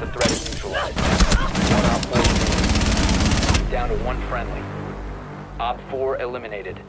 the threat neutralized. One Op 4. Down to one friendly. Op 4 eliminated.